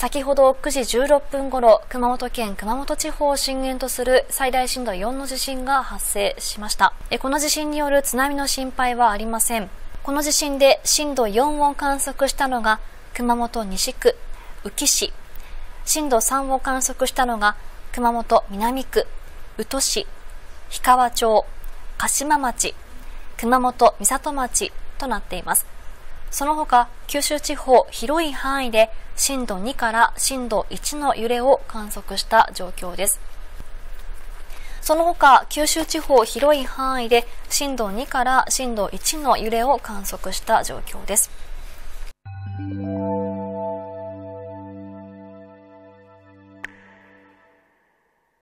先ほど9時16分頃、熊本県熊本地方を震源とする最大震度4の地震が発生しました。この地震による津波の心配はありません。この地震で震度4を観測したのが熊本西区、宇城市。震度3を観測したのが熊本南区、宇土市、氷川町、鹿島町、熊本美里町となっています。その他、九州地方広い範囲で震度2から震度1の揺れを観測した状況です。その他、九州地方広い範囲で震度2から震度1の揺れを観測した状況です。